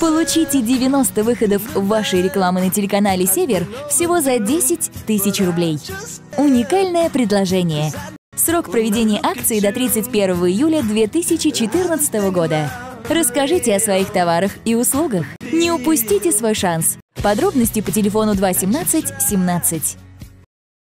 Получите 90 выходов вашей рекламы на телеканале «Север» всего за 10 тысяч рублей. Уникальное предложение. Срок проведения акции до 31 июля 2014 года. Расскажите о своих товарах и услугах. Не упустите свой шанс. Подробности по телефону 217 17.